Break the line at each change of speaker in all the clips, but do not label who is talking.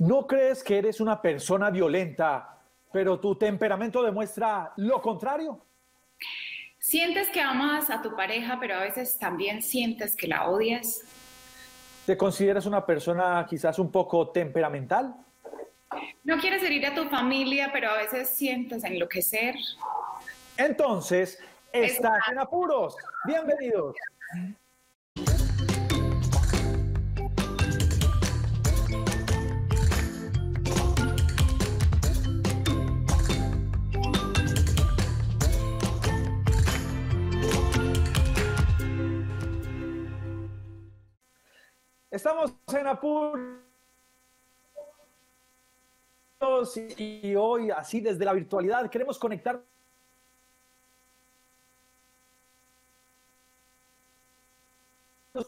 ¿No crees que eres una persona violenta, pero tu temperamento demuestra lo contrario?
¿Sientes que amas a tu pareja, pero a veces también sientes que la odias?
¿Te consideras una persona quizás un poco temperamental?
¿No quieres herir a tu familia, pero a veces sientes enloquecer?
Entonces, estás en apuros. Bienvenidos. Estamos en apuros y hoy, así desde la virtualidad, queremos conectar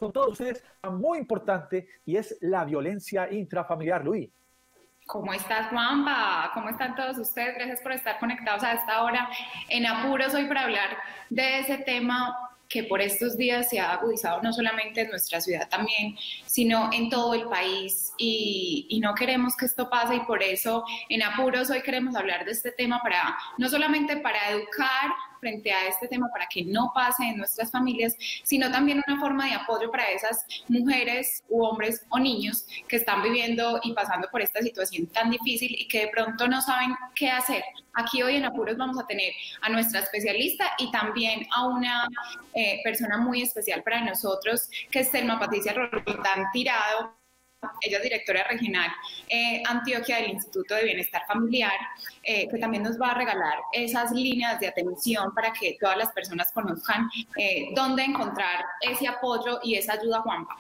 con todos ustedes muy importante y es la violencia intrafamiliar, Luis.
¿Cómo estás, Juanpa? ¿Cómo están todos ustedes? Gracias por estar conectados a esta hora en Apuros hoy para hablar de ese tema que por estos días se ha agudizado no solamente en nuestra ciudad también, sino en todo el país. Y, no queremos que esto pase y por eso en apuros hoy queremos hablar de este tema para no solamente para educar frente a este tema para que no pase en nuestras familias, sino también una forma de apoyo para esas mujeres u hombres o niños que están viviendo y pasando por esta situación tan difícil y que de pronto no saben qué hacer. Aquí hoy en Apuros vamos a tener a nuestra especialista y también a una eh, persona muy especial para nosotros, que es Selma Patricia Roldán Tirado, ella es directora regional eh, Antioquia del Instituto de Bienestar Familiar, eh, que también nos va a regalar esas líneas de atención para que todas las personas conozcan eh, dónde encontrar ese apoyo y esa ayuda, Juanpa.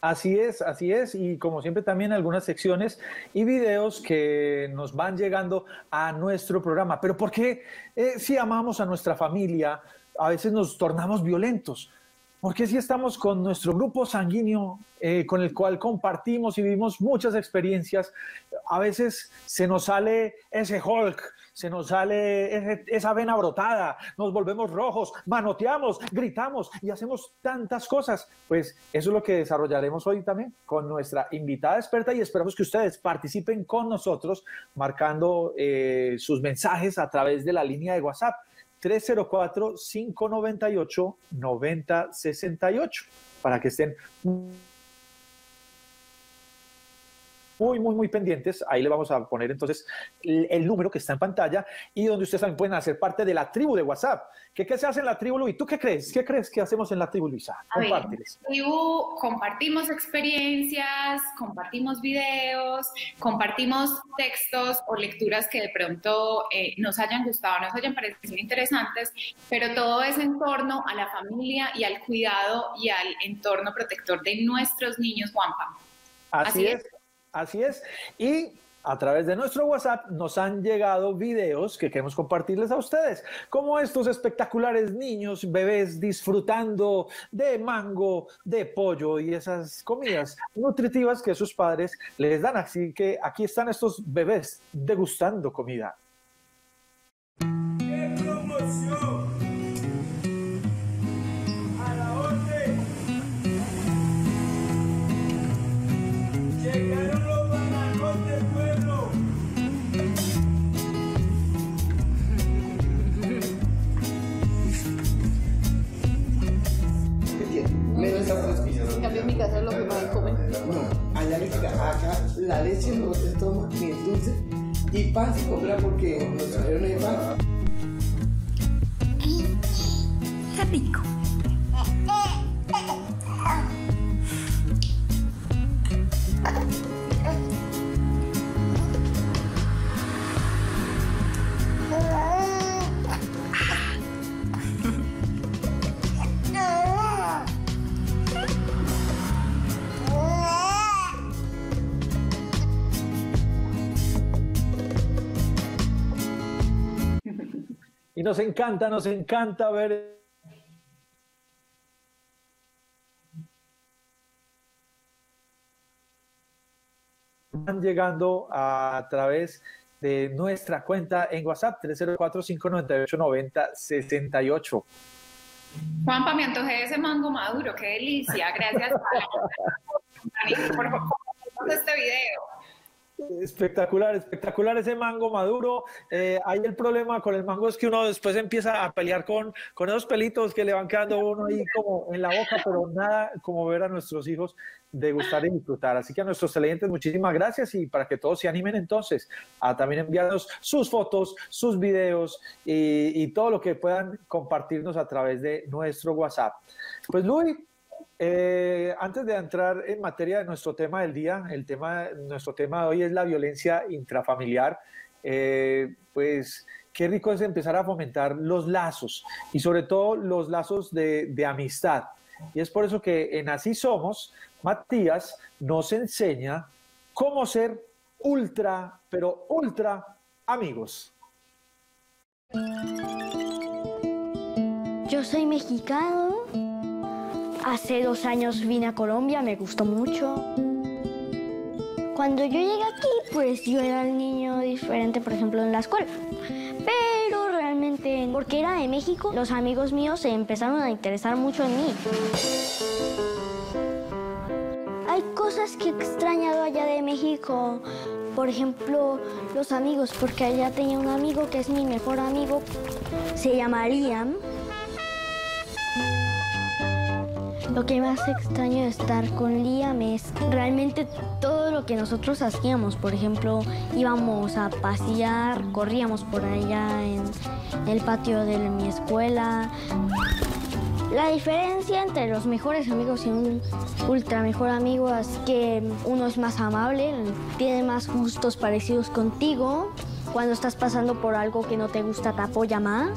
Así es, así es, y como siempre también algunas secciones y videos que nos van llegando a nuestro programa. Pero ¿por qué si amamos a nuestra familia, a veces nos tornamos violentos? Porque si estamos con nuestro grupo sanguíneo, eh, con el cual compartimos y vivimos muchas experiencias, a veces se nos sale ese Hulk, se nos sale esa vena brotada, nos volvemos rojos, manoteamos, gritamos y hacemos tantas cosas. Pues eso es lo que desarrollaremos hoy también con nuestra invitada experta y esperamos que ustedes participen con nosotros marcando eh, sus mensajes a través de la línea de WhatsApp 304-598-9068 para que estén muy, muy, muy pendientes. Ahí le vamos a poner entonces el, número que está en pantalla y donde ustedes también pueden hacer parte de la tribu de WhatsApp. ¿Qué, qué se hace en la tribu, Luis? ¿Tú qué crees? ¿Qué crees que hacemos en la tribu, Luisa?
Compárteles. tribu compartimos experiencias, compartimos videos, compartimos textos o lecturas que de pronto eh, nos hayan gustado, nos hayan parecido interesantes, pero todo es en torno a la familia y al cuidado y al entorno protector de nuestros niños, Juanpa.
Así, es. Así es. Y a través de nuestro WhatsApp nos han llegado videos que queremos compartirles a ustedes, como estos espectaculares niños, bebés disfrutando de mango, de pollo y esas comidas nutritivas que sus padres les dan. Así que aquí están estos bebés degustando comida. La
leche no se toma ni el dulce y pan se compra porque nos trajeron el pan.
Qué rico.
Y nos encanta, nos encanta ver Están llegando a través de nuestra cuenta en WhatsApp 304-598-9068.
Juanpa, me antojé ese mango maduro, qué delicia. Gracias por este video.
Espectacular, espectacular ese mango maduro. Eh, ahí el problema con el mango es que uno después empieza a pelear con, con esos pelitos que le van quedando uno ahí como en la boca, pero nada como ver a nuestros hijos degustar y disfrutar. Así que a nuestros televidentes, muchísimas gracias y para que todos se animen entonces a también enviarnos sus fotos, sus videos y, y todo lo que puedan compartirnos a través de nuestro WhatsApp. Pues Luis, eh, antes de entrar en materia de nuestro tema del día, el tema, nuestro tema de hoy es la violencia intrafamiliar. Eh, pues qué rico es empezar a fomentar los lazos y sobre todo los lazos de, de amistad. Y es por eso que en Así Somos, Matías nos enseña cómo ser ultra, pero ultra amigos.
Yo soy mexicano. Hace dos años vine a Colombia, me gustó mucho. Cuando yo llegué aquí, pues yo era el niño diferente, por ejemplo, en la escuela. Pero realmente, porque era de México, los amigos míos se empezaron a interesar mucho en mí. Hay cosas que he extrañado allá de México. Por ejemplo, los amigos, porque allá tenía un amigo que es mi mejor amigo. Se llama Liam. Lo que más extraño de estar con Liam es realmente todo lo que nosotros hacíamos. Por ejemplo, íbamos a pasear, corríamos por allá en el patio de mi escuela. La diferencia entre los mejores amigos y un ultra mejor amigo es que uno es más amable, tiene más gustos parecidos contigo. Cuando estás pasando por algo que no te gusta, te apoya más.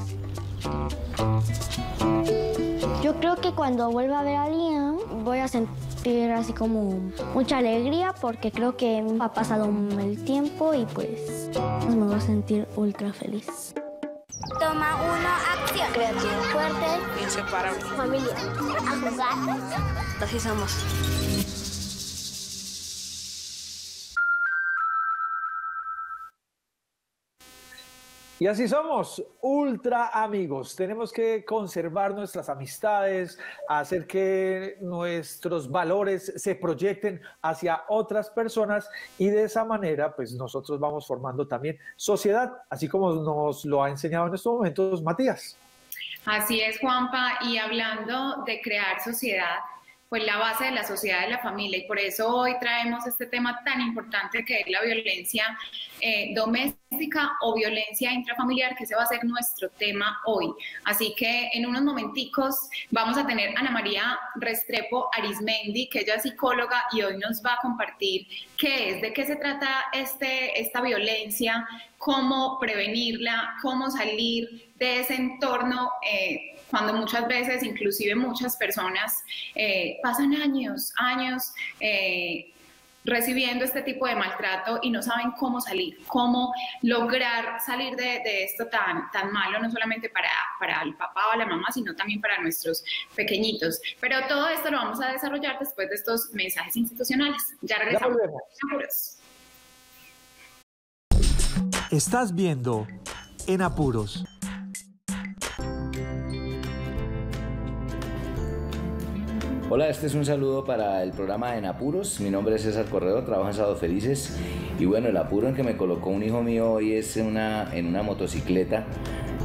Yo creo que cuando vuelva a ver a Liam voy a sentir así como mucha alegría porque creo que ha pasado el tiempo y pues me voy a sentir ultra feliz.
Toma uno, acción.
Creativo.
Fuerte.
Inseparable.
Familia. A jugar.
Así somos.
Y así somos, ultra amigos. Tenemos que conservar nuestras amistades, hacer que nuestros valores se proyecten hacia otras personas y de esa manera, pues nosotros vamos formando también sociedad, así como nos lo ha enseñado en estos momentos Matías.
Así es, Juanpa. Y hablando de crear sociedad, pues la base de la sociedad es la familia y por eso hoy traemos este tema tan importante que es la violencia eh, doméstica o violencia intrafamiliar, que ese va a ser nuestro tema hoy. Así que en unos momenticos vamos a tener a Ana María Restrepo Arismendi, que ella es psicóloga y hoy nos va a compartir qué es, de qué se trata este, esta violencia, cómo prevenirla, cómo salir de ese entorno. Eh, cuando muchas veces, inclusive muchas personas, eh, pasan años, años eh, recibiendo este tipo de maltrato y no saben cómo salir, cómo lograr salir de, de esto tan, tan malo, no solamente para, para el papá o la mamá, sino también para nuestros pequeñitos. Pero todo esto lo vamos a desarrollar después de estos mensajes institucionales. Ya regresamos.
Estás viendo En Apuros.
Hola, este es un saludo para el programa En Apuros. Mi nombre es César Corredor, trabajo en Sábado Felices. Y bueno, el apuro en que me colocó un hijo mío hoy es una, en una motocicleta.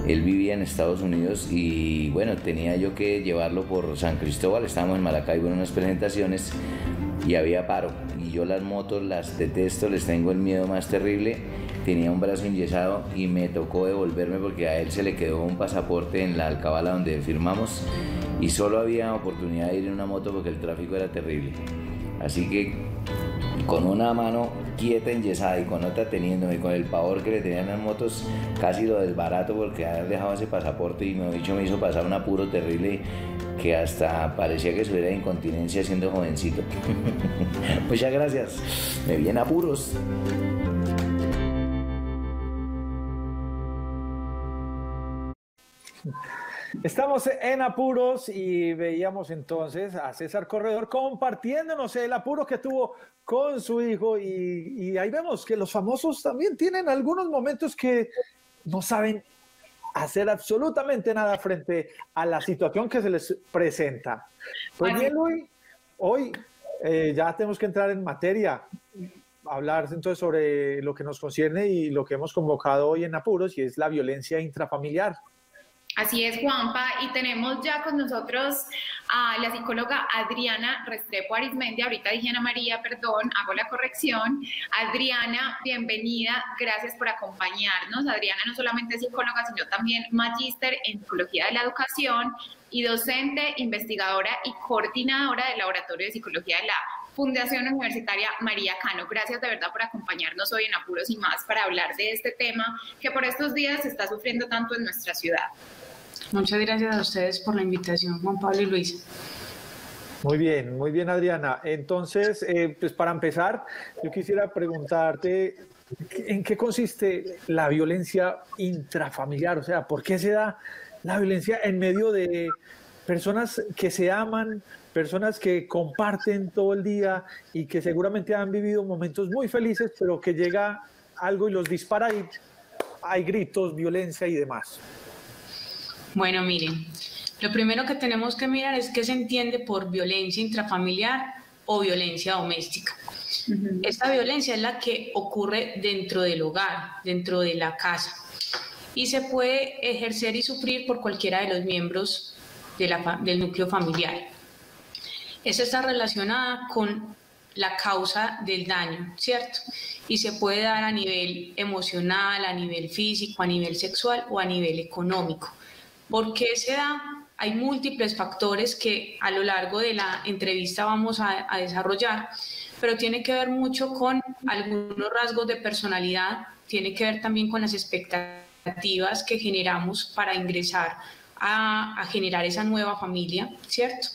Él vivía en Estados Unidos y bueno, tenía yo que llevarlo por San Cristóbal. Estábamos en Maracaibo en unas presentaciones y había paro. Y yo las motos las detesto, les tengo el miedo más terrible. Tenía un brazo enyesado y me tocó devolverme porque a él se le quedó un pasaporte en la alcabala donde firmamos y solo había oportunidad de ir en una moto porque el tráfico era terrible. Así que con una mano quieta, enyesada y con otra teniéndome, con el pavor que le tenían las motos, casi lo desbarato porque haber dejado ese pasaporte y me, dicho, me hizo pasar un apuro terrible que hasta parecía que estuviera incontinencia siendo jovencito. Muchas gracias. Me vi en apuros.
Estamos en apuros y veíamos entonces a César Corredor compartiéndonos el apuro que tuvo con su hijo y, y, ahí vemos que los famosos también tienen algunos momentos que no saben hacer absolutamente nada frente a la situación que se les presenta. Pues bien, Luis, hoy eh, ya tenemos que entrar en materia. hablar entonces sobre lo que nos concierne y lo que hemos convocado hoy en Apuros y es la violencia intrafamiliar.
Así es, Juanpa, y tenemos ya con nosotros a la psicóloga Adriana Restrepo Arismendi, ahorita dije Ana María, perdón, hago la corrección. Adriana, bienvenida, gracias por acompañarnos. Adriana no solamente es psicóloga, sino también magíster en psicología de la educación y docente, investigadora y coordinadora del Laboratorio de Psicología de la Fundación Universitaria María Cano. Gracias de verdad por acompañarnos hoy en Apuros y más para hablar de este tema que por estos días se está sufriendo tanto en nuestra ciudad.
Muchas gracias a ustedes por la invitación, Juan Pablo y Luis.
Muy bien, muy bien, Adriana. Entonces, eh, pues para empezar, yo quisiera preguntarte, ¿en qué consiste la violencia intrafamiliar? O sea, ¿por qué se da la violencia en medio de personas que se aman, personas que comparten todo el día y que seguramente han vivido momentos muy felices, pero que llega algo y los dispara y hay gritos, violencia y demás?
Bueno, miren, lo primero que tenemos que mirar es qué se entiende por violencia intrafamiliar o violencia doméstica. Esta violencia es la que ocurre dentro del hogar, dentro de la casa, y se puede ejercer y sufrir por cualquiera de los miembros del núcleo familiar. Esa está relacionada con la causa del daño, ¿cierto? Y se puede dar a nivel emocional, a nivel físico, a nivel sexual o a nivel económico. ¿Por qué se da? Hay múltiples factores que a lo largo de la entrevista vamos a, desarrollar, pero tiene que ver mucho con algunos rasgos de personalidad, tiene que ver también con las expectativas que generamos para ingresar a, a, generar esa nueva familia, ¿cierto?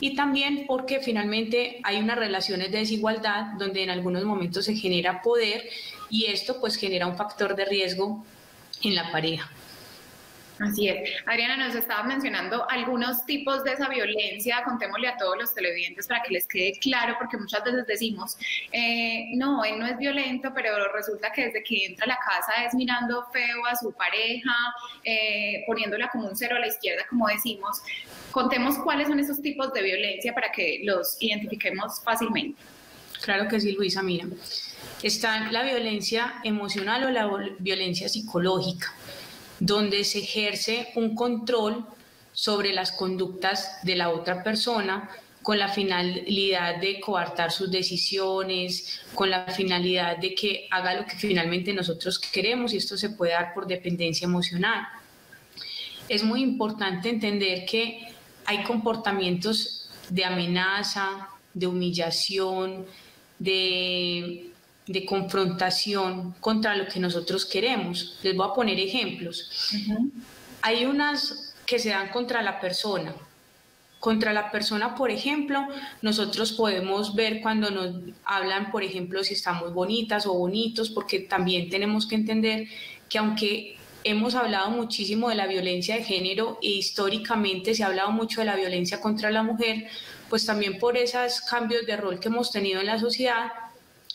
Y también porque finalmente hay unas relaciones de desigualdad donde en algunos momentos se genera poder y esto pues genera un factor de riesgo en la pareja.
Así es. Adriana nos estaba mencionando algunos tipos de esa violencia. Contémosle a todos los televidentes para que les quede claro, porque muchas veces decimos, eh, no, él no es violento, pero resulta que desde que entra a la casa es mirando feo a su pareja, eh, poniéndola como un cero a la izquierda, como decimos. Contemos cuáles son esos tipos de violencia para que los identifiquemos fácilmente.
Claro que sí, Luisa, mira. Está la violencia emocional o la violencia psicológica donde se ejerce un control sobre las conductas de la otra persona con la finalidad de coartar sus decisiones, con la finalidad de que haga lo que finalmente nosotros queremos y esto se puede dar por dependencia emocional. Es muy importante entender que hay comportamientos de amenaza, de humillación, de de confrontación contra lo que nosotros queremos. Les voy a poner ejemplos. Hay unas que se dan contra la persona. Contra la persona, por ejemplo, nosotros podemos ver cuando nos hablan, por ejemplo, si estamos bonitas o bonitos, porque también tenemos que entender que aunque hemos hablado muchísimo de la violencia de género e históricamente se ha hablado mucho de la violencia contra la mujer, pues también por esos cambios de rol que hemos tenido en la sociedad,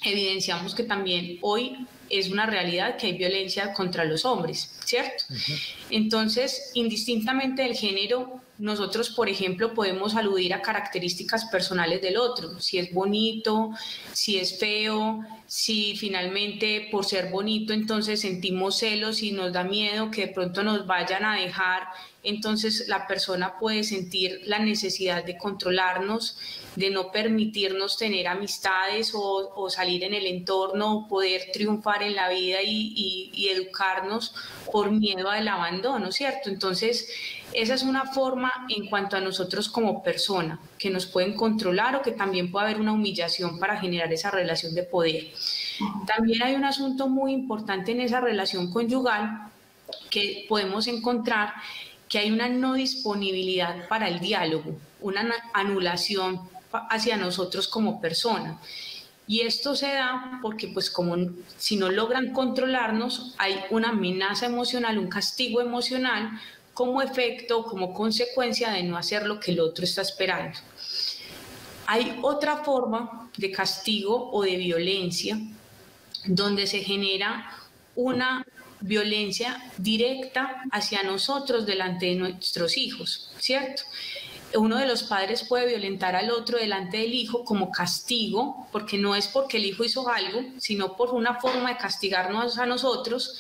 evidenciamos que también hoy es una realidad que hay violencia contra los hombres, ¿cierto? Entonces, indistintamente del género, nosotros, por ejemplo, podemos aludir a características personales del otro, si es bonito, si es feo, si finalmente por ser bonito entonces sentimos celos y nos da miedo que de pronto nos vayan a dejar, entonces la persona puede sentir la necesidad de controlarnos de no permitirnos tener amistades o, salir en el entorno, poder triunfar en la vida y, y, educarnos por miedo al abandono, ¿cierto? Entonces, esa es una forma en cuanto a nosotros como persona, que nos pueden controlar o que también puede haber una humillación para generar esa relación de poder. También hay un asunto muy importante en esa relación conyugal que podemos encontrar que hay una no disponibilidad para el diálogo, una anulación hacia nosotros como persona. Y esto se da porque, pues, como si no logran controlarnos, hay una amenaza emocional, un castigo emocional como efecto, como consecuencia de no hacer lo que el otro está esperando. Hay otra forma de castigo o de violencia donde se genera una violencia directa hacia nosotros delante de nuestros hijos, ¿cierto? uno de los padres puede violentar al otro delante del hijo como castigo, porque no es porque el hijo hizo algo, sino por una forma de castigarnos a nosotros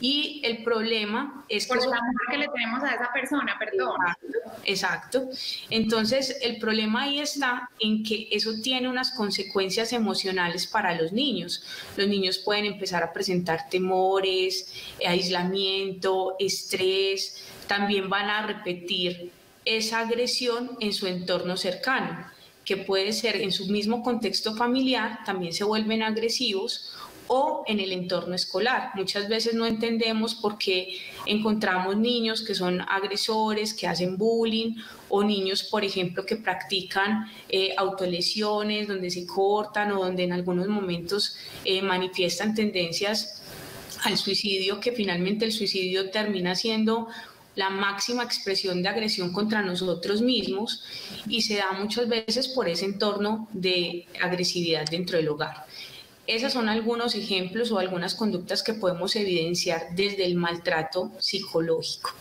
y el problema es
Por que... Por el amor que le tenemos a esa persona, perdón.
Exacto, Entonces, el problema ahí está en que eso tiene unas consecuencias emocionales para los niños. Los niños pueden empezar a presentar temores, aislamiento, estrés, también van a repetir esa agresión en su entorno cercano que puede ser en su mismo contexto familiar, también se vuelven agresivos o en el entorno escolar. Muchas veces no entendemos por qué encontramos niños que son agresores, que hacen bullying, o niños, por ejemplo, que practican eh, autolesiones, donde se cortan o donde en algunos momentos eh, manifiestan tendencias al suicidio, que finalmente el suicidio termina siendo la máxima expresión de agresión contra nosotros mismos y se da muchas veces por ese entorno de agresividad dentro del hogar. Esos son algunos ejemplos o algunas conductas que podemos evidenciar desde el maltrato psicológico.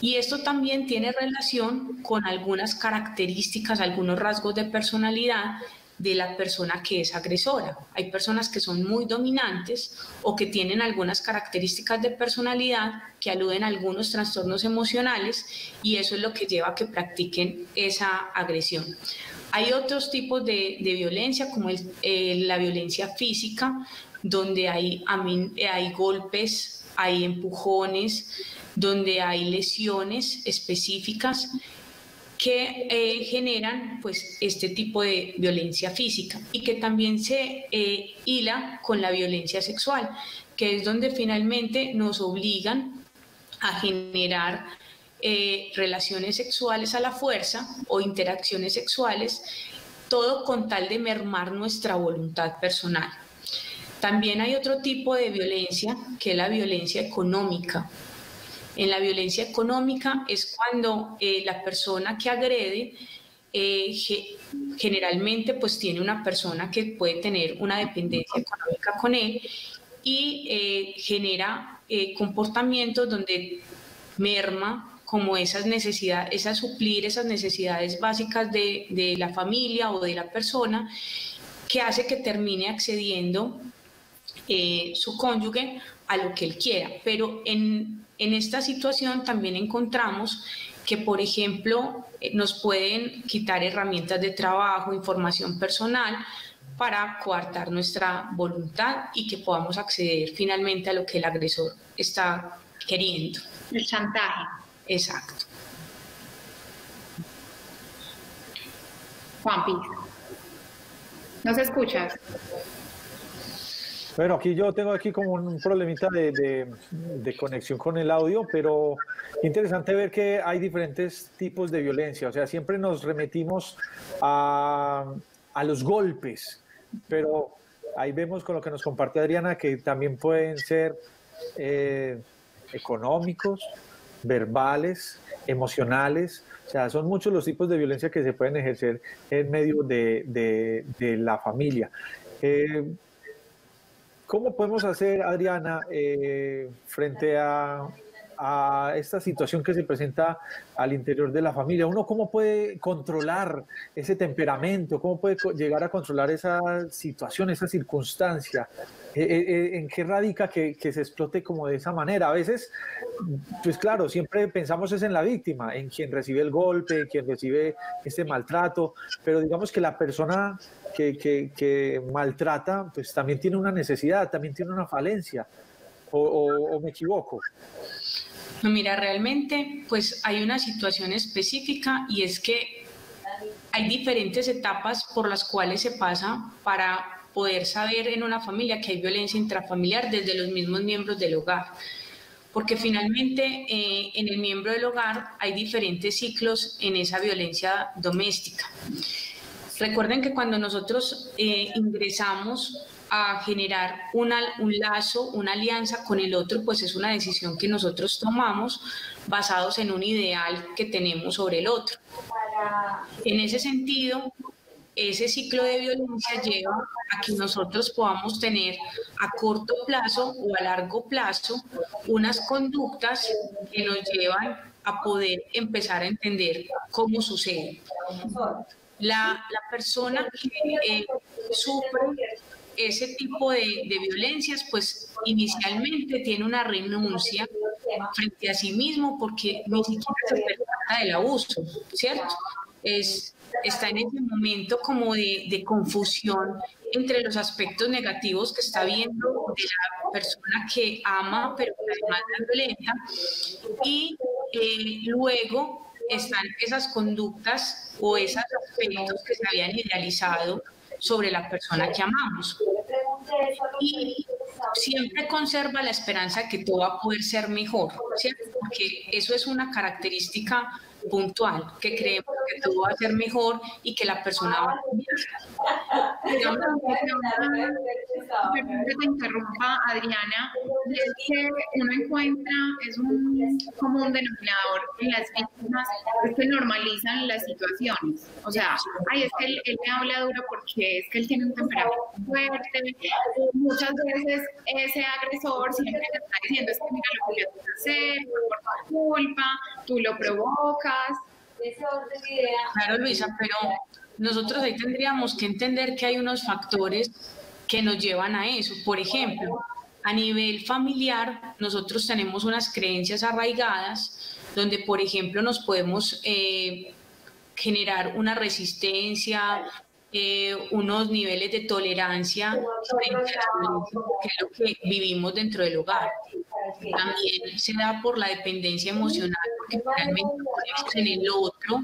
Y esto también tiene relación con algunas características, algunos rasgos de personalidad de la persona que es agresora. Hay personas que son muy dominantes o que tienen algunas características de personalidad que aluden a algunos trastornos emocionales y eso es lo que lleva a que practiquen esa agresión. Hay otros tipos de, violencia, como eh, la violencia física, donde hay, hay golpes, hay empujones, donde hay lesiones específicas que eh, generan pues este tipo de violencia física y que también se eh, hila con la violencia sexual, que es donde finalmente nos obligan a generar eh, relaciones sexuales a la fuerza o interacciones sexuales, todo con tal de mermar nuestra voluntad personal. También hay otro tipo de violencia, que es la violencia económica. En la violencia económica es cuando eh, la persona que agrede eh, generalmente pues tiene una persona que puede tener una dependencia económica con él y genera comportamientos donde merma como esas necesidades, esas suplir esas necesidades básicas de, de, la familia o de la persona, que hace que termine accediendo eh, su cónyuge a lo que él quiera. Pero en, en esta situación también encontramos que, por ejemplo, eh, nos pueden quitar herramientas de trabajo, información personal, para coartar nuestra voluntad y que podamos acceder finalmente a lo que el agresor está queriendo.
El chantaje.
Exacto.
Juanpi, ¿nos escuchas?
Bueno, aquí yo tengo aquí como un problemita de, de, conexión con el audio, pero interesante ver que hay diferentes tipos de violencia. O sea, siempre nos remetimos a, a los golpes, pero ahí vemos con lo que nos comparte Adriana que también pueden ser eh, económicos, verbales, emocionales. O sea, son muchos los tipos de violencia que se pueden ejercer en medio de, la familia. Eh, ¿Cómo podemos hacer, Adriana, eh, frente a, a esta situación que se presenta al interior de la familia? ¿Uno cómo puede controlar ese temperamento? ¿Cómo puede llegar a controlar esa situación, esa circunstancia? Eh, eh, eh, ¿En qué radica que, se explote como de esa manera? A veces, pues claro, siempre pensamos es en la víctima, en quien recibe el golpe, quien recibe este maltrato, pero digamos que la persona que, que, maltrata, pues también tiene una necesidad, también tiene una falencia, o me equivoco.
No, mira, realmente pues hay una situación específica y es que hay diferentes etapas por las cuales se pasa para poder saber en una familia que hay violencia intrafamiliar desde los mismos miembros del hogar. Porque finalmente eh, en el miembro del hogar hay diferentes ciclos en esa violencia doméstica. Recuerden que cuando nosotros eh, ingresamos a generar una, un lazo, una alianza con el otro, pues es una decisión que nosotros tomamos basados en un ideal que tenemos sobre el otro. En ese sentido, ese ciclo de violencia lleva a que nosotros podamos tener a corto plazo o a largo plazo unas conductas que nos llevan a poder empezar a entender cómo sucede. La, la persona que eh, sufre ese tipo de, de, violencias, pues inicialmente tiene una renuncia frente a sí mismo porque ni siquiera se percata del abuso, ¿cierto? Es, está en ese momento como de, de, confusión entre los aspectos negativos que está viendo de la persona que ama, pero que además es violenta, y eh, luego están esas conductas o esos aspectos que se habían idealizado sobre la persona que amamos. Y siempre conserva la esperanza de que todo va a poder ser mejor, ¿cierto? Porque eso es una característica puntual, que creemos que todo va a ser mejor y que la persona va a cambiar.
que te interrumpa, Adriana, es que uno encuentra, es un común denominador en las víctimas, es que normalizan las situaciones. O sea, ay, es que él, él me habla duro porque es que él tiene un temperamento fuerte. Muchas veces ese agresor siempre le está diciendo, es que mira lo que yo que hacer, por tu culpa, tú lo provocas.
Claro, Luisa, pero nosotros ahí tendríamos que entender que hay unos factores que nos llevan a eso. Por ejemplo, a nivel familiar, nosotros tenemos unas creencias arraigadas donde, por ejemplo, nos podemos eh, generar una resistencia, eh, unos niveles de tolerancia frente que lo que vivimos dentro del hogar. También se da por la dependencia emocional, porque realmente ponemos en el otro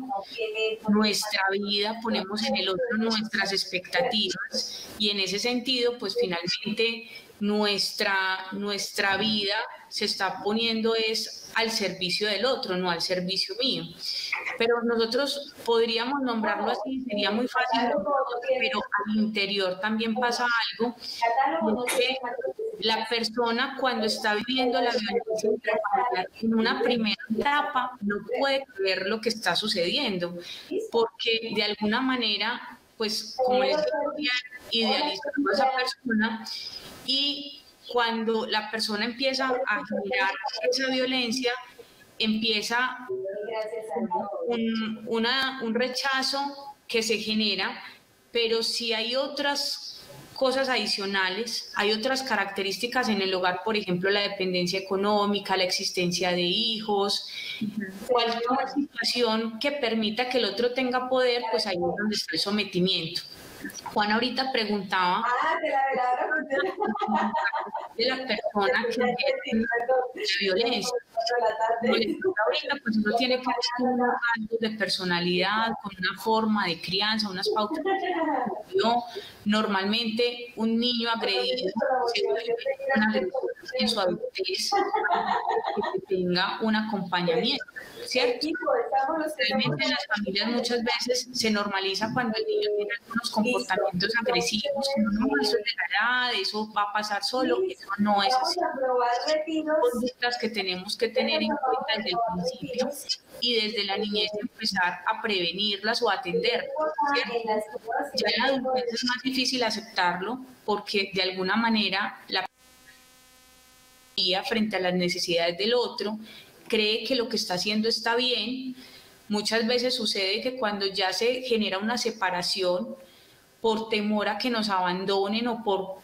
nuestra vida, ponemos en el otro nuestras expectativas y en ese sentido, pues finalmente nuestra, nuestra vida se está poniendo es al servicio del otro, no al servicio mío. Pero nosotros podríamos nombrarlo así, sería muy fácil, pero al interior también pasa algo, que la persona cuando está viviendo la violencia en una primera etapa no puede ver lo que está sucediendo, porque de alguna manera, pues como les decía, a esa persona y cuando la persona empieza a generar esa violencia, empieza un, una, un rechazo que se genera, pero si hay otras cosas adicionales, hay otras características en el hogar, por ejemplo, la dependencia económica, la existencia de hijos, cualquier situación que permita que el otro tenga poder, pues ahí es donde está el sometimiento. Juan ahorita preguntaba de la persona que la violencia. ahorita, pues uno tiene que tener unos rasgos de personalidad, con una forma de crianza, unas pautas. Yo, normalmente, un niño agredido en su adultez que tenga un acompañamiento, ¿cierto? Realmente en las familias muchas veces se normaliza cuando el niño tiene algunos comportamientos agresivos, que no, eso es de la edad, eso va a pasar solo, eso no es así. Conductas que tenemos que tener en cuenta desde el principio y desde la niñez empezar a prevenirlas o atenderlas, ¿cierto? Ya en la adultez es más difícil aceptarlo porque de alguna manera la frente a las necesidades del otro, cree que lo que está haciendo está bien. Muchas veces sucede que cuando ya se genera una separación por temor a que nos abandonen o por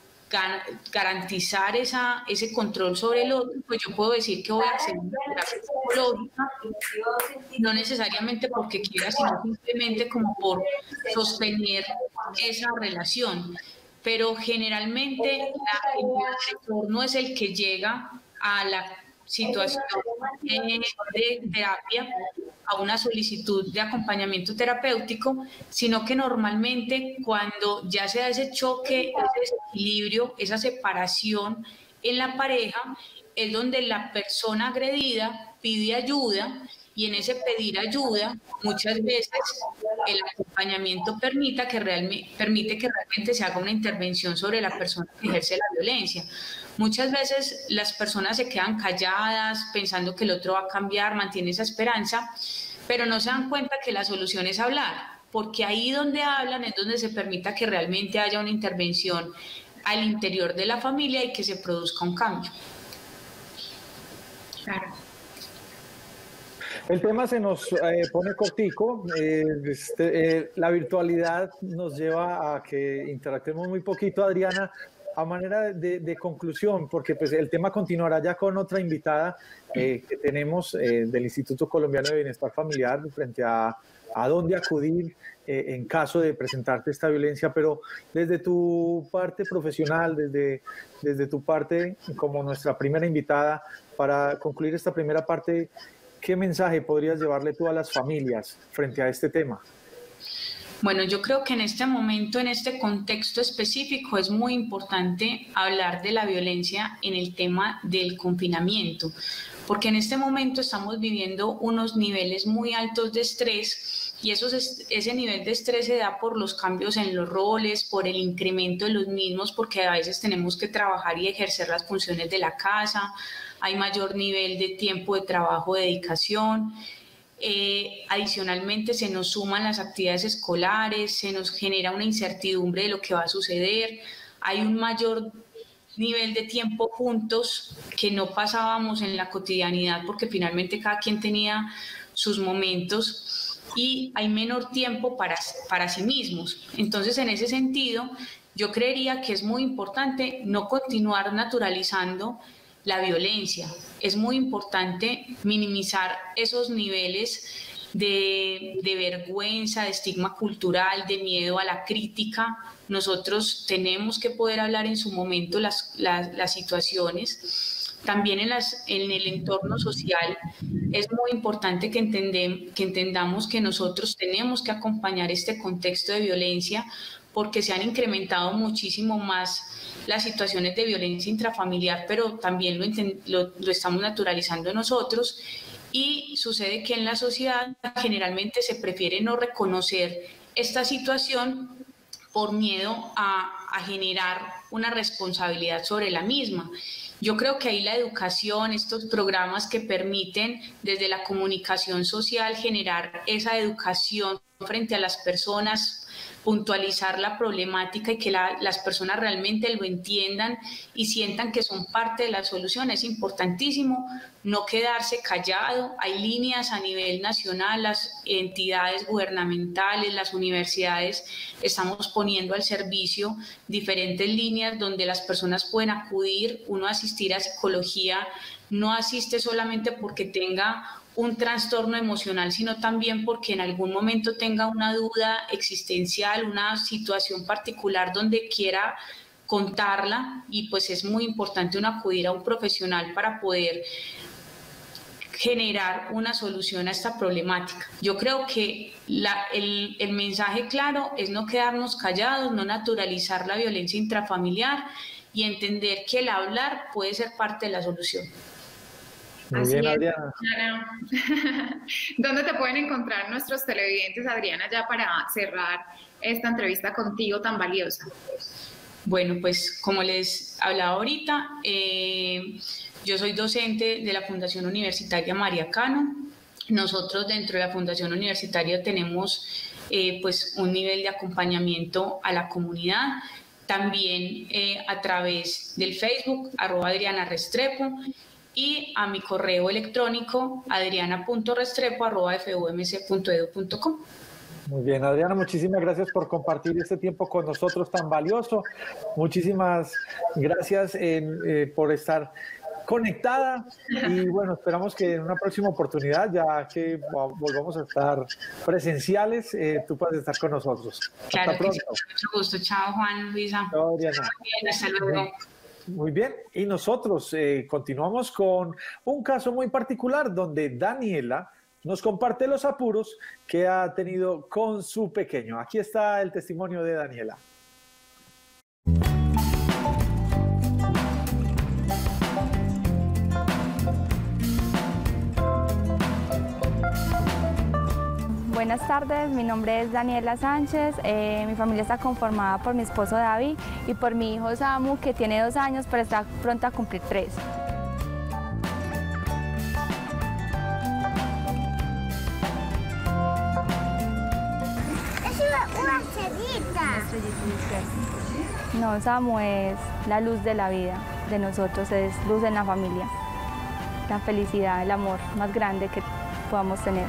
garantizar esa, ese control sobre el otro, pues yo puedo decir que voy a hacer una terapia psicológica, no necesariamente porque quiera, sino simplemente como por sostener esa relación. Pero generalmente la, el no es el que llega a la situación de terapia, a una solicitud de acompañamiento terapéutico, sino que normalmente cuando ya se da ese choque, ese desequilibrio, esa separación en la pareja, es donde la persona agredida pide ayuda y en ese pedir ayuda muchas veces el acompañamiento permite que realmente se haga una intervención sobre la persona que ejerce la violencia. Muchas veces las personas se quedan calladas pensando que el otro va a cambiar, mantiene esa esperanza, pero no se dan cuenta que la solución es hablar, porque ahí donde hablan es donde se permita que realmente haya una intervención al interior de la familia y que se produzca un cambio.
Claro.
El tema se nos eh, pone cortico. Eh, este, eh, la virtualidad nos lleva a que interactuemos muy poquito, Adriana. A manera de, conclusión, porque pues el tema continuará ya con otra invitada que tenemos del Instituto Colombiano de Bienestar Familiar frente a a dónde acudir en caso de presentarte esta violencia, pero desde tu parte profesional, desde, desde tu parte como nuestra primera invitada, para concluir esta primera parte, ¿qué mensaje podrías llevarle tú a las familias frente a este tema?
Bueno, yo creo que en este momento, en este contexto específico, es muy importante hablar de la violencia en el tema del confinamiento, porque en este momento estamos viviendo unos niveles muy altos de estrés y eso ese nivel de estrés se da por los cambios en los roles, por el incremento de los mismos, porque a veces tenemos que trabajar y ejercer las funciones de la casa, hay mayor nivel de tiempo de trabajo, de dedicación. Eh, adicionalmente se nos suman las actividades escolares, se nos genera una incertidumbre de lo que va a suceder, hay un mayor nivel de tiempo juntos que no pasábamos en la cotidianidad porque finalmente cada quien tenía sus momentos y hay menor tiempo para, para sí mismos. Entonces, en ese sentido, yo creería que es muy importante no continuar naturalizando la violencia. Es muy importante minimizar esos niveles de, vergüenza, de estigma cultural, de miedo a la crítica. Nosotros tenemos que poder hablar en su momento las, las, situaciones. También en, las, en el entorno social es muy importante que, entendem, que entendamos que nosotros tenemos que acompañar este contexto de violencia porque se han incrementado muchísimo más las situaciones de violencia intrafamiliar, pero también lo, estamos naturalizando nosotros y sucede que en la sociedad generalmente se prefiere no reconocer esta situación por miedo a, a, generar una responsabilidad sobre la misma. Yo creo que ahí la educación, estos programas que permiten desde la comunicación social generar esa educación frente a las personas puntualizar la problemática y que las personas realmente lo entiendan y sientan que son parte de la solución. Es importantísimo no quedarse callado. Hay líneas a nivel nacional, las entidades gubernamentales, las universidades, estamos poniendo al servicio diferentes líneas donde las personas pueden acudir, uno asistir a psicología no asiste solamente porque tenga un trastorno emocional, sino también porque en algún momento tenga una duda existencial, una situación particular donde quiera contarla y pues es muy importante uno acudir a un profesional para poder generar una solución a esta problemática. Yo creo que el, el mensaje claro es no quedarnos callados, no naturalizar la violencia intrafamiliar y entender que el hablar puede ser parte de la solución.
Muy bien, Adriana.
¿Dónde te pueden encontrar nuestros televidentes, Adriana, ya para cerrar esta entrevista contigo tan valiosa?
Bueno, pues como les hablaba ahorita, eh, yo soy docente de la Fundación Universitaria María Cano. Nosotros dentro de la Fundación Universitaria tenemos eh, pues un nivel de acompañamiento a la comunidad también eh, a través del Facebook, arroba Adriana Restrepo, y a mi correo electrónico adriana.restrepo.fumc.edu.com.
Muy bien, Adriana, muchísimas gracias por compartir este tiempo con nosotros tan valioso. Muchísimas gracias eh, por estar conectada y bueno, esperamos que en una próxima oportunidad, ya que volvamos a estar presenciales, eh, tú puedas estar con nosotros.
Claro Hasta pronto. mucho gusto. Chao, Juan, Luisa. Chao, Adriana. hasta luego.
Muy bien, y nosotros eh, continuamos con un caso muy particular donde Daniela nos comparte los apuros que ha tenido con su pequeño. Aquí está el testimonio de Daniela.
Buenas tardes, mi nombre es Daniela Sánchez, eh, mi familia está conformada por mi esposo David y por mi hijo Samu que tiene dos años pero está pronto a cumplir tres.
Es una estrellita.
No, Samu es la luz de la vida de nosotros, es luz en la familia, la felicidad, el amor más grande que podamos tener.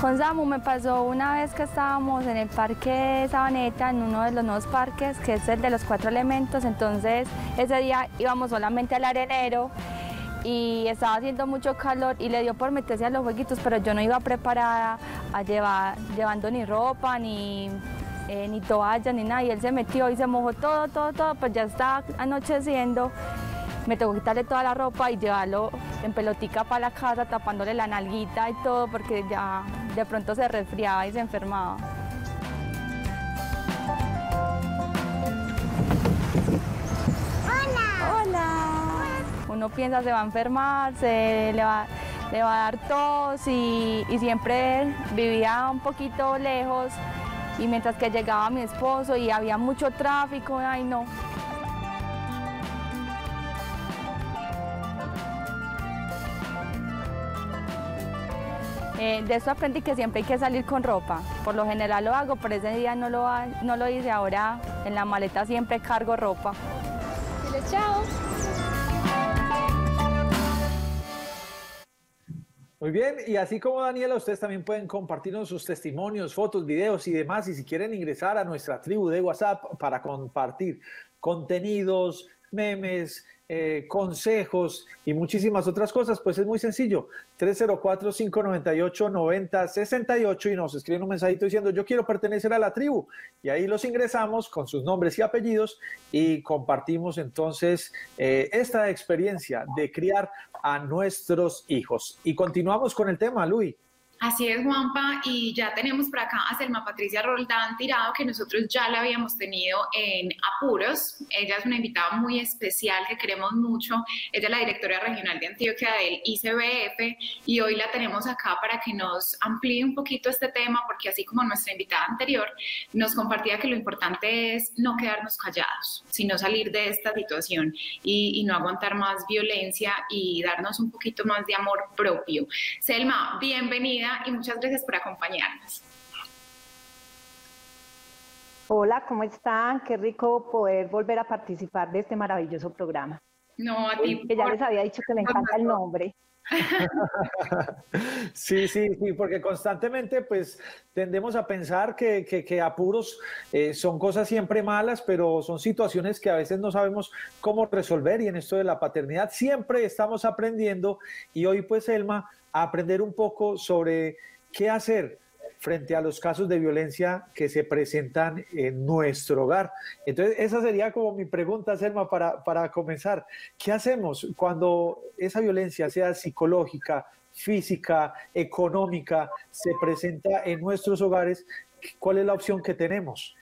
Con Samu me pasó una vez que estábamos en el parque Sabaneta, en uno de los nuevos parques, que es el de los cuatro elementos, entonces ese día íbamos solamente al arenero y estaba haciendo mucho calor y le dio por meterse a los jueguitos, pero yo no iba preparada a llevar, llevando ni ropa, ni, eh, ni toalla, ni nada, y él se metió y se mojó todo, todo, todo, pues ya estaba anocheciendo me tocó quitarle toda la ropa y llevarlo en pelotica para la casa, tapándole la nalguita y todo, porque ya de pronto se resfriaba y se enfermaba.
Hola.
Hola. Uno piensa se va a enfermar, se le va, le va a dar tos y, y siempre vivía un poquito lejos y mientras que llegaba mi esposo y había mucho tráfico, ay no, Eh, de eso aprendí que siempre hay que salir con ropa. Por lo general lo hago, pero ese día no lo, no lo hice. Ahora en la maleta siempre cargo ropa.
Dile chao.
Muy bien, y así como Daniela, ustedes también pueden compartirnos sus testimonios, fotos, videos y demás. Y si quieren ingresar a nuestra tribu de WhatsApp para compartir contenidos, memes, eh, consejos y muchísimas otras cosas, pues es muy sencillo. 304-598-9068 y nos escriben un mensajito diciendo yo quiero pertenecer a la tribu. Y ahí los ingresamos con sus nombres y apellidos y compartimos entonces eh, esta experiencia de criar a nuestros hijos. Y continuamos con el tema, Luis.
Así es, Juanpa, y ya tenemos por acá a Selma Patricia Roldán Tirado, que nosotros ya la habíamos tenido en Apuros. Ella es una invitada muy especial que queremos mucho. Ella es la directora regional de Antioquia del ICBF y hoy la tenemos acá para que nos amplíe un poquito este tema, porque así como nuestra invitada anterior nos compartía que lo importante es no quedarnos callados, sino salir de esta situación y, y no aguantar más violencia y darnos un poquito más de amor propio. Selma, bienvenida y muchas gracias por acompañarnos.
Hola, ¿cómo están? Qué rico poder volver a participar de este maravilloso programa.
No, a ti.
Que ya les había dicho que me encanta el nombre.
Sí, sí, sí, porque constantemente pues tendemos a pensar que, que, apuros eh, son cosas siempre malas, pero son situaciones que a veces no sabemos cómo resolver y en esto de la paternidad siempre estamos aprendiendo y hoy pues Elma, aprender un poco sobre qué hacer frente a los casos de violencia que se presentan en nuestro hogar. Entonces, esa sería como mi pregunta, Selma, para, para comenzar. ¿Qué hacemos cuando esa violencia, sea psicológica, física, económica, se presenta en nuestros hogares? ¿Cuál es la opción que tenemos?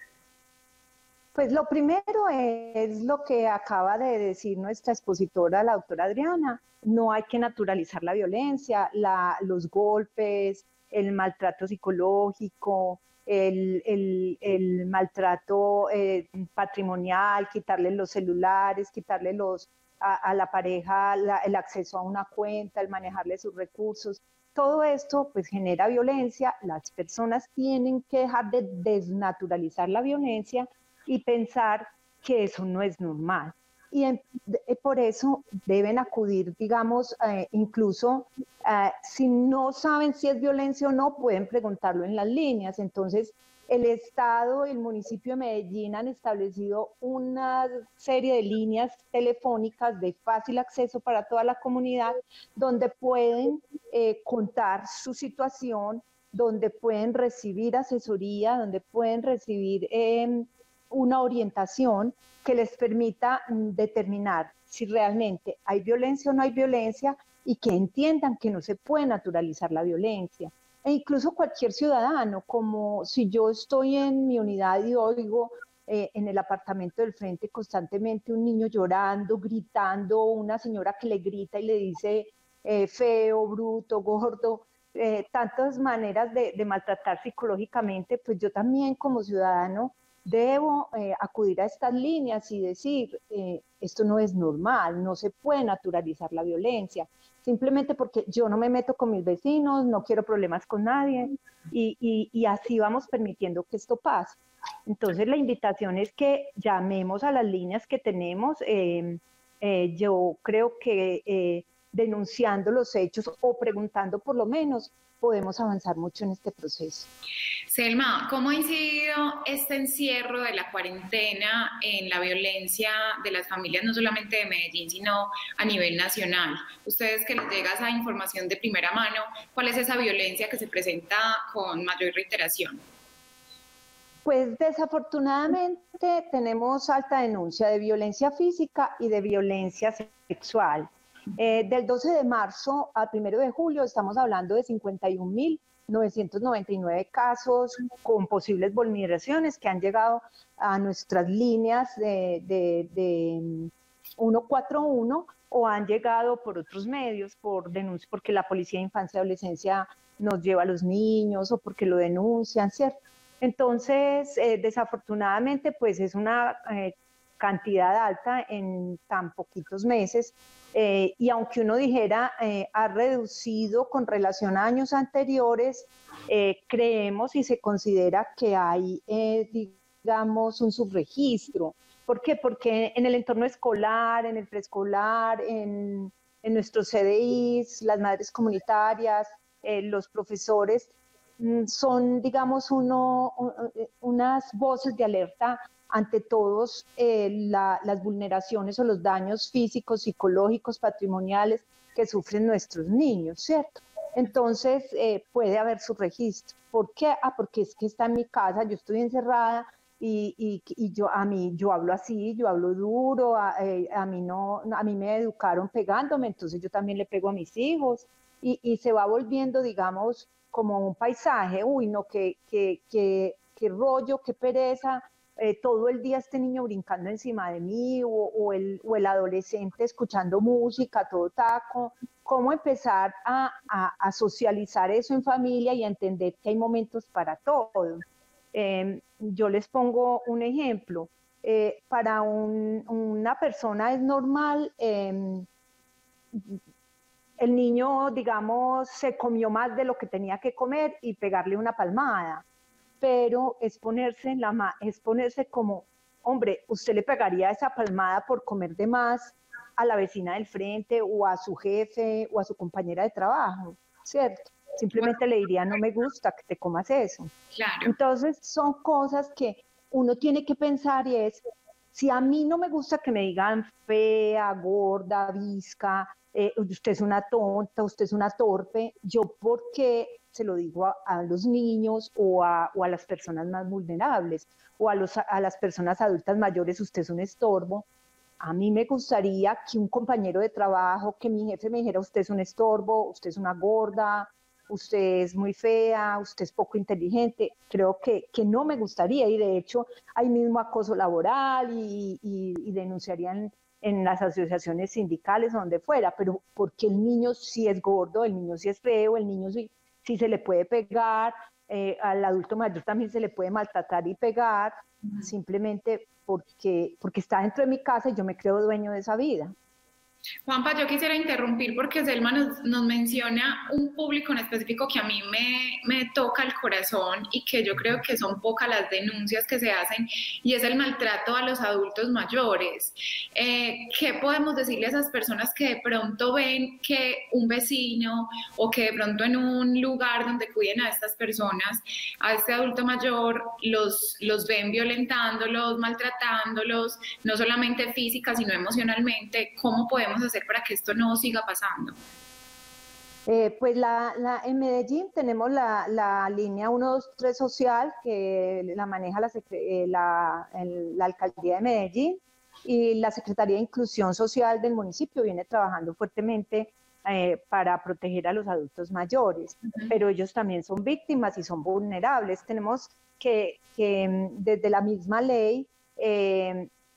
Pues lo primero es lo que acaba de decir nuestra expositora, la doctora Adriana. No hay que naturalizar la violencia, la, los golpes, el maltrato psicológico, el, maltrato eh, patrimonial, quitarle los celulares, quitarle los, a, la pareja el acceso a una cuenta, el manejarle sus recursos. Todo esto pues genera violencia. Las personas tienen que dejar de desnaturalizar la violencia y pensar que eso no es normal y eh, por eso deben acudir, digamos, eh, incluso eh, si no saben si es violencia o no, pueden preguntarlo en las líneas. Entonces, el Estado y el municipio de Medellín han establecido una serie de líneas telefónicas de fácil acceso para toda la comunidad, donde pueden contar su situación, donde pueden recibir asesoría, donde pueden recibir em, una orientación que les permita mm, determinar si realmente hay violencia o no hay violencia y que entiendan que no se puede naturalizar la violencia. E incluso cualquier ciudadano, como si yo estoy en mi unidad y oigo eh, en el apartamento del frente constantemente un niño llorando, gritando, una señora que le grita y le dice eh, feo, bruto, gordo, eh, tantas maneras de, de maltratar psicológicamente, pues yo también como ciudadano debo eh, acudir a estas líneas y decir, eh, esto no es normal, no se puede naturalizar la violencia. simplemente porque yo no me meto con mis vecinos, no quiero problemas con nadie y, y, así vamos permitiendo que esto pase. Entonces la invitación es que llamemos a las líneas que tenemos. Eh, yo creo que denunciando los hechos o preguntando por lo menos podemos avanzar mucho en este proceso.
Selma, ¿cómo ha incidido este encierro de la cuarentena en la violencia de las familias, no solamente de Medellín, sino a nivel nacional? Ustedes que les llega esa información de primera mano, ¿cuál es esa violencia que se presenta con mayor reiteración?
Pues desafortunadamente tenemos alta denuncia de violencia física y de violencia sexual. Eh, del 12 de marzo al 1 de julio estamos hablando de 51.999 casos con posibles vulneraciones que han llegado a nuestras líneas de, de, 141 o han llegado por otros medios, por denuncia, porque la Policía de Infancia y Adolescencia nos lleva a los niños o porque lo denuncian, ¿cierto? Entonces, eh, desafortunadamente, pues es una eh, cantidad alta en tan poquitos meses eh, y aunque uno dijera eh, ha reducido con relación a años anteriores, eh, creemos y se considera que hay, digamos, un subregistro. ¿Por qué? Porque en el entorno escolar, en el preescolar, en, en nuestros CDIs, las madres comunitarias, los profesores, mm, son, digamos, uno, unas voces de alerta ante todos eh, las vulneraciones o los daños físicos, psicológicos, patrimoniales que sufren nuestros niños, ¿cierto? Entonces eh, puede haber su registro. ¿Por qué? Ah, porque es que está en mi casa, yo estoy encerrada y, y, yo a mí yo hablo así, yo hablo duro, a, eh, a, mí no, a mí me educaron pegándome, entonces yo también le pego a mis hijos y, y se va volviendo, digamos, como un paisaje, uy, no, qué, qué, qué rollo, qué pereza, eh, todo el día este niño brincando encima de mí o, el, o el, adolescente escuchando música, todo taco, cómo empezar a, socializar eso en familia y a entender que hay momentos para todo. Em, yo les pongo un ejemplo. Eh, para una persona es normal, em, el niño, digamos, se comió más de lo que tenía que comer y pegarle una palmada pero es ponerse, en la, es ponerse como, hombre, usted le pegaría esa palmada por comer de más a la vecina del frente o a su jefe o a su compañera de trabajo, ¿cierto? Simplemente le diría, no me gusta que te comas eso. Entonces son cosas que uno tiene que pensar y es, si a mí no me gusta que me digan fea, gorda, visca, eh, usted es una tonta, usted es una torpe, yo por qué se lo digo a, los niños o a, o a, las personas más vulnerables o a, los, a las personas adultas mayores, usted es un estorbo. A mí me gustaría que un compañero de trabajo, que mi jefe me dijera, usted es un estorbo, usted es una gorda, usted es muy fea, usted es poco inteligente. Creo que, que no me gustaría y de hecho hay mismo acoso laboral y, y, denunciarían en las asociaciones sindicales o donde fuera, pero porque el niño sí es gordo, el niño sí es feo, el niño sí si se le puede pegar, eh, al adulto mayor también se le puede maltratar y pegar, simplemente porque, porque está dentro de mi casa y yo me creo dueño de esa vida.
Juanpa, yo quisiera interrumpir porque Selma nos, menciona un público en específico que a mí me, me, toca el corazón y que yo creo que son pocas las denuncias que se hacen y es el maltrato a los adultos mayores. Eh, ¿Qué podemos decirle a esas personas que de pronto ven que un vecino o que de pronto en un lugar donde cuiden a estas personas, a este adulto mayor, los, los ven violentándolos, maltratándolos, no solamente física, sino emocionalmente? ¿Cómo podemos hacer para que esto no siga pasando?
Eh, pues la, en Medellín tenemos la, la, línea 123 social que la maneja la, eh, la, la, alcaldía de Medellín y la Secretaría de Inclusión Social del municipio viene trabajando fuertemente eh, para proteger a los adultos mayores, pero ellos también son víctimas y son vulnerables. Tenemos que, que mm, desde la misma ley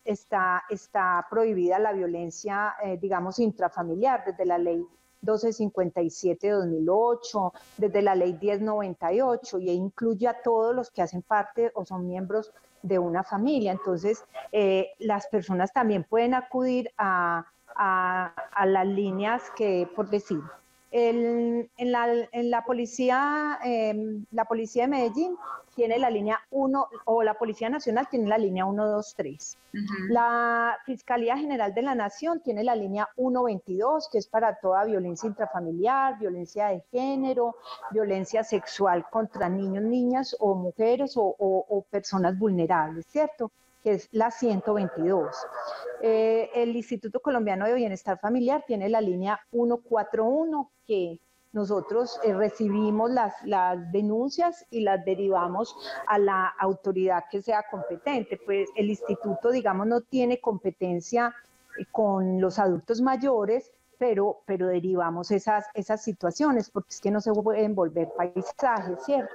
está, está prohibida la violencia, eh, digamos, intrafamiliar, desde la ley 1257 de 2008, desde la ley 1098, y incluye a todos los que hacen parte o son miembros de una familia. Entonces, eh, las personas también pueden acudir a, a, las líneas que, por decir, el, en, la, en, la, policía, eh, la policía de Medellín tiene la línea 1, o la Policía Nacional tiene la línea 123. Uh -huh. La Fiscalía General de la Nación tiene la línea 122, que es para toda violencia intrafamiliar, violencia de género, violencia sexual contra niños, niñas o mujeres o, o, o personas vulnerables, ¿cierto? que es la 122. Eh, el Instituto Colombiano de Bienestar Familiar tiene la línea 141 que nosotros eh, recibimos las, las, denuncias y las derivamos a la autoridad que sea competente. Pues el instituto, digamos, no tiene competencia eh, con los adultos mayores, pero, pero derivamos esas, esas situaciones, porque es que no se pueden volver paisajes, ¿cierto?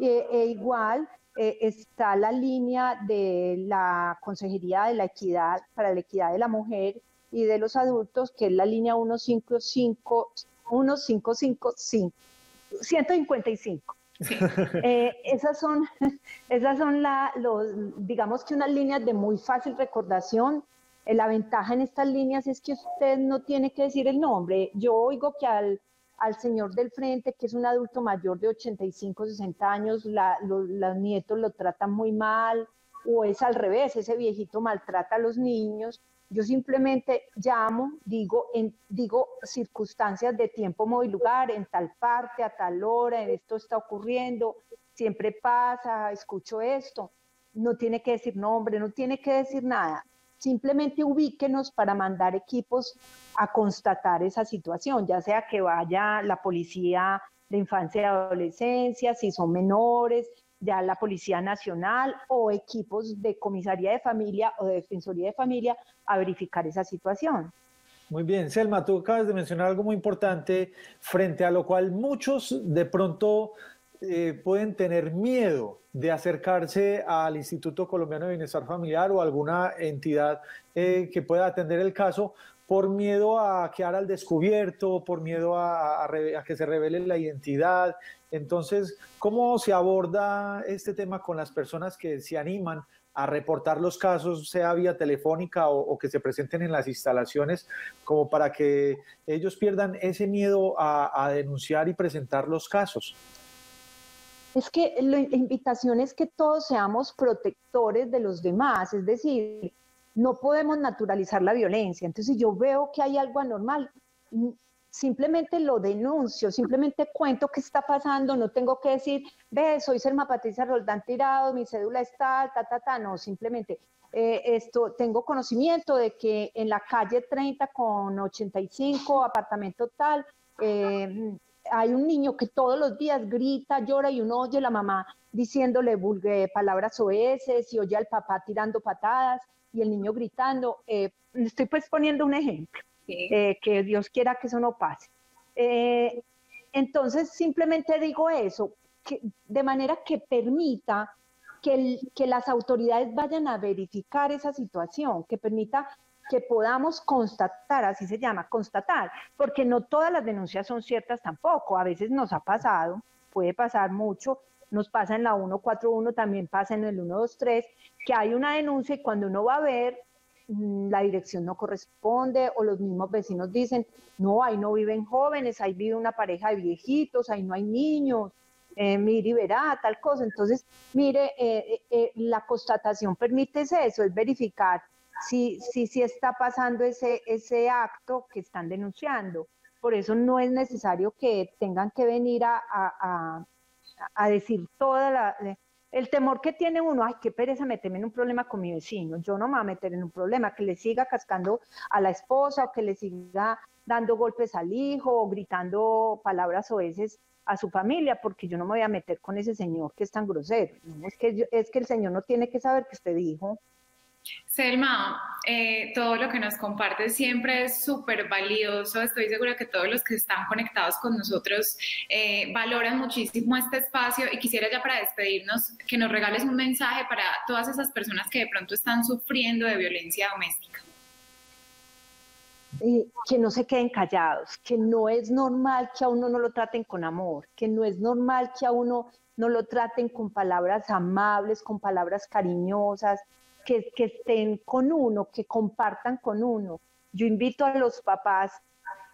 E, igual eh, está la línea de la Consejería de la Equidad para la Equidad de la Mujer y de los Adultos, que es la línea 155, 1555, 155. Sí. Eh, esas son, esas son la, los, digamos que unas líneas de muy fácil recordación. Eh, la ventaja en estas líneas es que usted no tiene que decir el nombre. Yo oigo que al al señor del frente, que es un adulto mayor de 85, 60 años, la, los, los, nietos lo tratan muy mal, o es al revés, ese viejito maltrata a los niños. Yo simplemente llamo, digo, en, digo circunstancias de tiempo, modo y lugar, en tal parte, a tal hora, esto está ocurriendo, siempre pasa, escucho esto. No tiene que decir nombre, no tiene que decir nada simplemente ubíquenos para mandar equipos a constatar esa situación, ya sea que vaya la policía de infancia y adolescencia, si son menores, ya la Policía Nacional o equipos de comisaría de familia o de defensoría de familia a verificar esa situación.
Muy bien, Selma, tú acabas de mencionar algo muy importante frente a lo cual muchos de pronto eh, pueden tener miedo de acercarse al Instituto Colombiano de Bienestar Familiar o alguna entidad eh, que pueda atender el caso por miedo a quedar al descubierto, por miedo a, que se revele la identidad. Entonces, ¿cómo se aborda este tema con las personas que se animan a reportar los casos, sea vía telefónica o, que se presenten en las instalaciones, como para que ellos pierdan ese miedo a denunciar y presentar los casos?
es que la invitación es que todos seamos protectores de los demás, es decir, no podemos naturalizar la violencia. Entonces, si yo veo que hay algo anormal, simplemente lo denuncio, simplemente cuento qué está pasando, no tengo que decir, ve, soy Selma Patricia Roldán tirado, mi cédula está, ta, ta, ta, no, simplemente eh, esto, tengo conocimiento de que en la calle 30 con 85, apartamento tal, eh, hay un niño que todos los días grita, llora y uno oye a la mamá diciéndole vulgue, palabras oeces y oye al papá tirando patadas y el niño gritando. Eh, estoy pues poniendo un ejemplo, sí. eh, que Dios quiera que eso no pase. Eh, entonces simplemente digo eso, que, de manera que permita que, el, que las autoridades vayan a verificar esa situación, que permita que podamos constatar, así se llama, constatar, porque no todas las denuncias son ciertas tampoco, a veces nos ha pasado, puede pasar mucho, nos pasa en la 141, también pasa en el 123, que hay una denuncia y cuando uno va a ver, mm, la dirección no corresponde o los mismos vecinos dicen, no, ahí no viven jóvenes, ahí vive una pareja de viejitos, ahí no hay niños, eh, mire y verá, tal cosa. Entonces, mire, eh, eh, la constatación permite eso, es verificar si, si, si está pasando ese, ese acto que están denunciando. Por eso no es necesario que tengan que venir a, a decir toda la... El temor que tiene uno, ay, qué pereza meterme en un problema con mi vecino, yo no me voy a meter en un problema, que le siga cascando a la esposa o que le siga dando golpes al hijo o gritando palabras o veces a su familia, porque yo no me voy a meter con ese señor que es tan grosero. Es, que es que el señor no tiene que saber que usted dijo
Selma, eh, todo lo que nos compartes siempre es súper valioso. Estoy segura que todos los que están conectados con nosotros eh, valoran muchísimo este espacio y quisiera ya para despedirnos que nos regales un mensaje para todas esas personas que de pronto están sufriendo de violencia doméstica.
Que no se queden callados, que no es normal que a uno no lo traten con amor, que no es normal que a uno no lo traten con palabras amables, con palabras cariñosas, que, que, estén con uno, que compartan con uno, Yo invito a los papás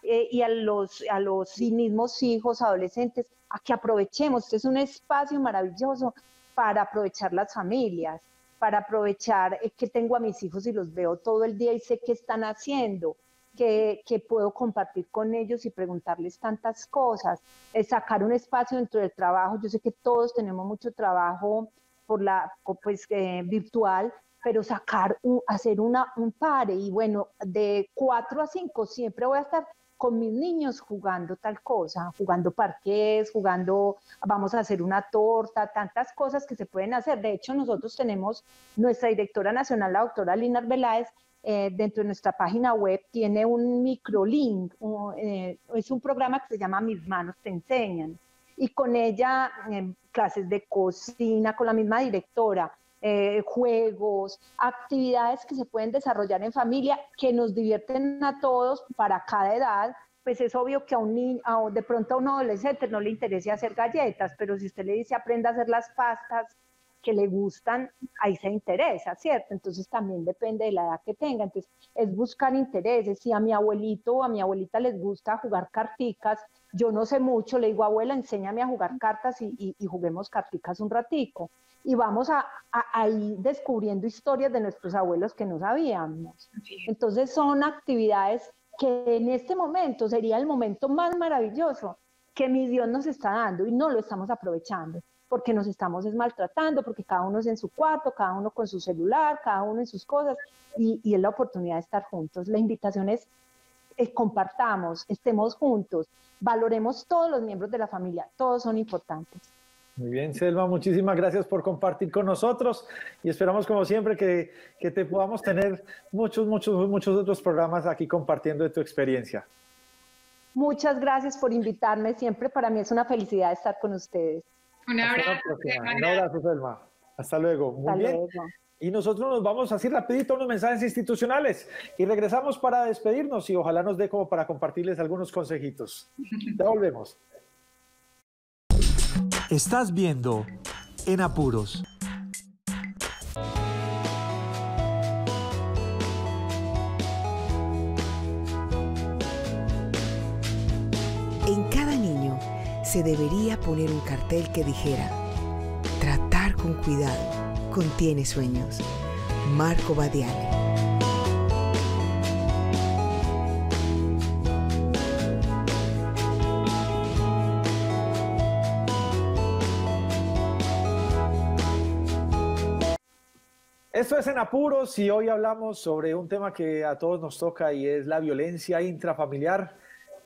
eh, y a los, a los mismos hijos, adolescentes, a que aprovechemos. Este es un espacio maravilloso para aprovechar las familias, para aprovechar eh, que tengo a mis hijos y los veo todo el día y sé qué están haciendo, que, que puedo compartir con ellos y preguntarles tantas cosas, sacar un espacio dentro del trabajo. Yo sé que todos tenemos mucho trabajo por la pues eh, virtual, pero sacar hacer una un pare y bueno, de cuatro a cinco siempre voy a estar con mis niños jugando tal cosa, jugando parques, jugando, vamos a hacer una torta, tantas cosas que se pueden hacer. De hecho, nosotros tenemos nuestra directora nacional, la doctora Lina Arbeláez, eh, dentro de nuestra página web tiene un microlink, eh, es un programa que se llama Mis manos te enseñan. Y con ella, eh, clases de cocina, con la misma directora, eh, juegos, actividades que se pueden desarrollar en familia que nos divierten a todos para cada edad. Pues es obvio que a un niño, de pronto a un adolescente no le interese hacer galletas, pero si usted le dice aprenda a hacer las pastas que le gustan, ahí se interesa, ¿cierto? Entonces también depende de la edad que tenga. Entonces es buscar intereses. Si a mi abuelito o a mi abuelita les gusta jugar carticas, yo no sé mucho, le digo, abuela, enséñame a jugar cartas y, y juguemos carticas un ratico y vamos a, ir descubriendo historias de nuestros abuelos que no sabíamos. Entonces son actividades que en este momento sería el momento más maravilloso que mi Dios nos está dando y no lo estamos aprovechando porque nos estamos maltratando, porque cada uno es en su cuarto, cada uno con su celular, cada uno en sus cosas y, es la oportunidad de estar juntos. La invitación es eh, compartamos, estemos juntos, valoremos todos los miembros de la familia, todos son importantes.
Muy bien, Selma, muchísimas gracias por compartir con nosotros y esperamos como siempre que, que, te podamos tener muchos, muchos, muchos otros programas aquí compartiendo de tu experiencia.
Muchas gracias por invitarme, siempre para mí es una felicidad estar con ustedes.
Un abrazo.
Un abrazo, Selma. Hasta luego. Muy bien. Y nosotros nos vamos así rapidito a unos mensajes institucionales y regresamos para despedirnos y ojalá nos dé como para compartirles algunos consejitos. Ya volvemos.
Estás viendo En Apuros.
En cada niño se debería poner un cartel que dijera, tratar con cuidado contiene sueños. Marco Badiale.
Esto es en apuros y hoy hablamos sobre un tema que a todos nos toca y es la violencia intrafamiliar,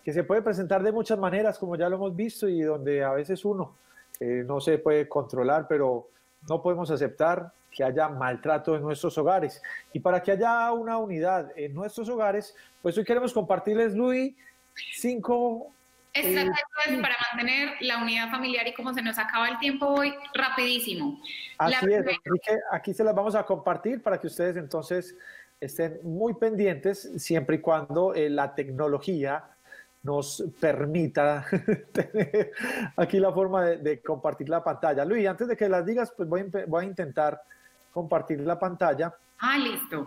que se puede presentar de muchas maneras, como ya lo hemos visto, y donde a veces uno eh, no se puede controlar, pero no podemos aceptar que haya maltrato en nuestros hogares. Y para que haya una unidad en nuestros hogares, pues hoy queremos compartirles, Luis, cinco
Estrategias para mantener la unidad familiar y como se nos acaba el tiempo hoy, rapidísimo.
Así es, aquí se las vamos a compartir para que ustedes entonces estén muy pendientes siempre y cuando eh, la tecnología nos permita tener aquí la forma de, compartir la pantalla. Luis, antes de que las digas, pues voy, voy a intentar compartir la pantalla.
Ah, listo.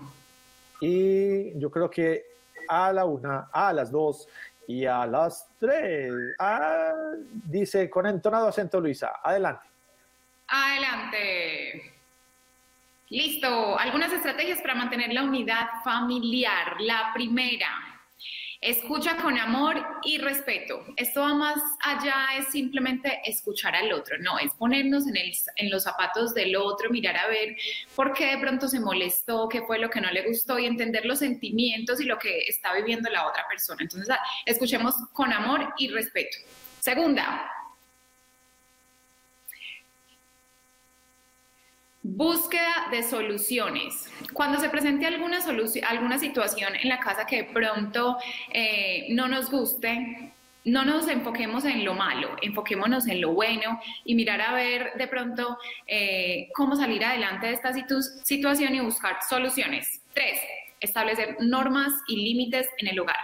Y yo creo que a la una, a las dos y a las tres, ah, dice con entonado acento Luisa. Adelante.
Adelante. Listo. Algunas estrategias para mantener la unidad familiar. La primera, Escucha con amor y respeto. Esto va más allá, es simplemente escuchar al otro, no, es ponernos en, en los zapatos del otro, mirar a ver por qué de pronto se molestó, qué fue lo que no le gustó y entender los sentimientos y lo que está viviendo la otra persona. Entonces, ah, escuchemos con amor y respeto. Segunda, Búsqueda de soluciones. Cuando se presente alguna, alguna situación en la casa que de pronto eh, no nos guste, no nos enfoquemos en lo malo, enfoquémonos en lo bueno y mirar a ver de pronto eh, cómo salir adelante de esta situación y buscar soluciones. Tres, establecer normas y límites en el hogar.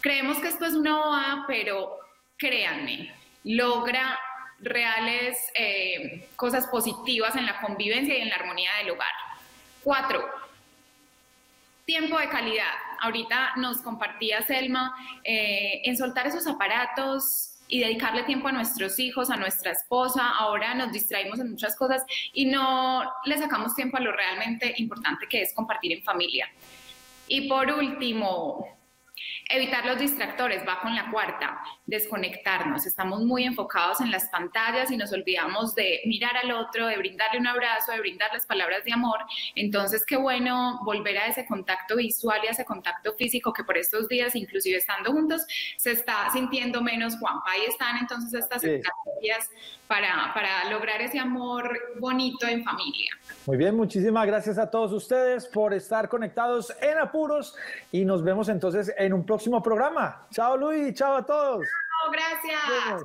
Creemos que esto es una OA, pero créanme, logra reales eh, cosas positivas en la convivencia y en la armonía del hogar. Cuatro, tiempo de calidad. ahorita nos compartía Selma, eh, en soltar esos aparatos y dedicarle tiempo a nuestros hijos, a nuestra esposa. Ahora nos distraímos en muchas cosas y no le sacamos tiempo a lo realmente importante que es compartir en familia. Y por último, Evitar los distractores va con la cuarta, desconectarnos. Estamos muy enfocados en las pantallas y nos olvidamos de mirar al otro, de brindarle un abrazo, de brindarles palabras de amor. Entonces, qué bueno volver a ese contacto visual y a ese contacto físico que por estos días, inclusive estando juntos, se está sintiendo menos. Juanpa, ahí están entonces estas estrategias para, para lograr ese amor bonito en familia.
Muy bien, muchísimas gracias a todos ustedes por estar conectados en Apuros y nos vemos entonces en un próximo programa. Chao Luis, chao a todos.
Chao, gracias.